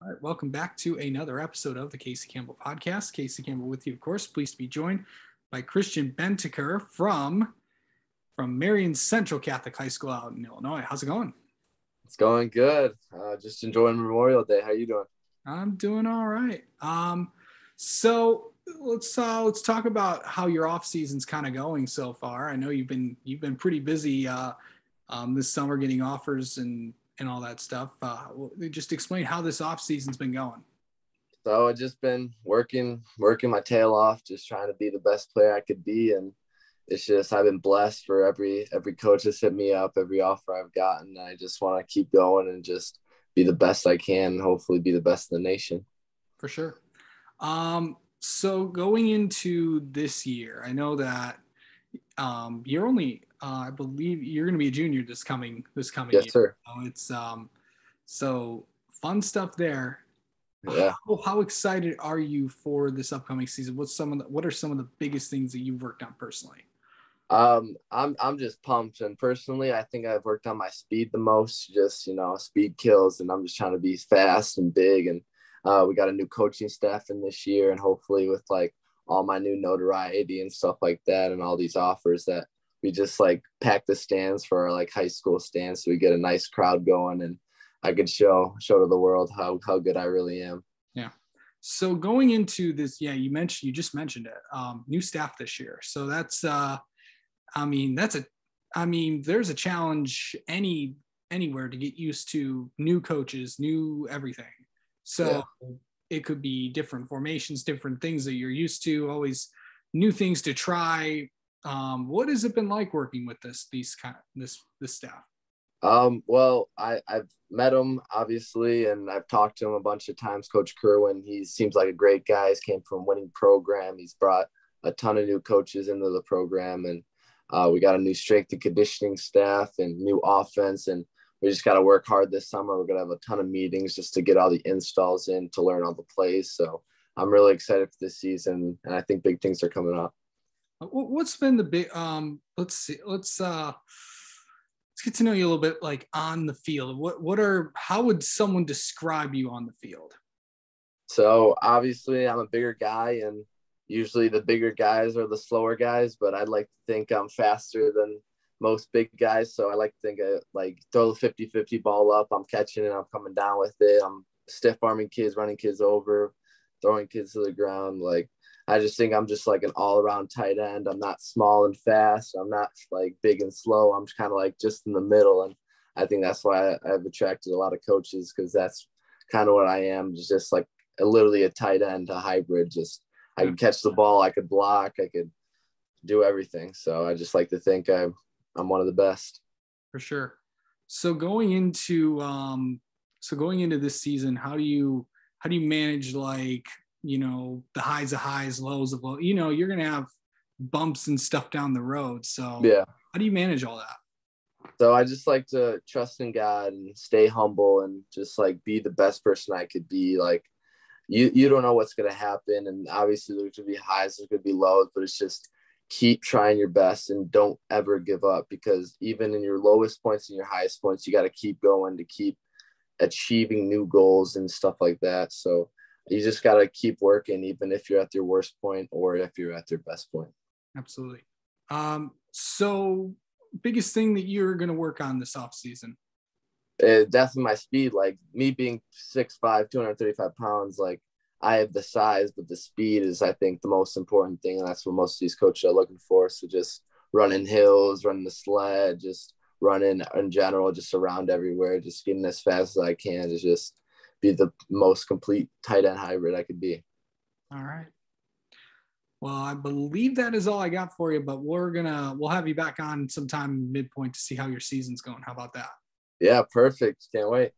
All right, welcome back to another episode of the Casey Campbell podcast. Casey Campbell with you, of course. Pleased to be joined by Christian Bentancur from from Marion Central Catholic High School out in Illinois. How's it going? It's going good. Uh, just enjoying Memorial Day. How you doing? I'm doing all right. Um, so let's uh, let's talk about how your off season's kind of going so far. I know you've been you've been pretty busy uh, um, this summer getting offers and and all that stuff. Uh, just explain how this off season's been going. So I just been working, working my tail off, just trying to be the best player I could be, and it's just I've been blessed for every every coach that's hit me up, every offer I've gotten. I just want to keep going and just be the best I can, and hopefully be the best in the nation. For sure. Um, so going into this year, I know that um, you're only uh, I believe you're going to be a junior this coming this coming yes, year. sir. So it's um, so fun stuff there. Yeah. How, how, excited are you for this upcoming season? What's some of the, what are some of the biggest things that you've worked on personally? Um, I'm I'm just pumped, and personally, I think I've worked on my speed the most. Just you know, speed kills, and I'm just trying to be fast and big. And uh, we got a new coaching staff in this year, and hopefully, with like all my new notoriety and stuff like that, and all these offers that we just like pack the stands for our like high school stands so we get a nice crowd going and I could show show to the world how how good I really am. Yeah. So going into this, yeah, you mentioned you just mentioned it. Um, new staff this year. So that's uh I mean, that's a I mean, there's a challenge any anywhere to get used to new coaches, new everything. So yeah. it could be different formations, different things that you're used to, always new things to try, um, what has it been like working with this these kind this this staff? Um, well, I, I've met him obviously, and I've talked to him a bunch of times. Coach Kerwin, he seems like a great guy. He's came from winning program. He's brought a ton of new coaches into the program, and uh, we got a new strength and conditioning staff and new offense. And we just got to work hard this summer. We're gonna have a ton of meetings just to get all the installs in to learn all the plays. So I'm really excited for this season, and I think big things are coming up. What's been the big? Um, let's see. Let's uh, let's get to know you a little bit, like on the field. What what are? How would someone describe you on the field? So obviously, I'm a bigger guy, and usually the bigger guys are the slower guys. But I'd like to think I'm faster than most big guys. So I like to think I like throw the 50 50 ball up. I'm catching it. I'm coming down with it. I'm stiff arming kids, running kids over, throwing kids to the ground. Like I just think I'm just like an all around tight end. I'm not small and fast. I'm not like big and slow. I'm kind of like just in the middle. And I think that's why I've attracted a lot of coaches because that's kind of what I am. Just like literally a tight end, a hybrid. Just I could catch the ball, I could block, I could do everything. So I just like to think I'm I'm one of the best. For sure. So going into um so going into this season, how do you how do you manage like you know the highs of highs lows of low? You know you're gonna have bumps and stuff down the road so yeah. how do you manage all that? So i just like to trust in god and stay humble and just like be the best person i could be like you you don't know what's going to happen and obviously there's to be highs there's to be lows but it's just keep trying your best and don't ever give up because even in your lowest points and your highest points you got to keep going to keep achieving new goals and stuff like that so you just got to keep working, even if you're at your worst point or if you're at your best point. Absolutely. Um, so, biggest thing that you're going to work on this off season? Uh, definitely my speed. Like me being 6'5, 235 pounds, like I have the size, but the speed is, I think, the most important thing. And that's what most of these coaches are looking for. So, just running hills, running the sled, just running in general, just around everywhere, just getting as fast as I can to just be the most complete tight end hybrid I could be. All right. Well, I believe that is all I got for you, but we're gonna we'll have you back on sometime midpoint to see how your season's going. How about that? Yeah, perfect. Can't wait.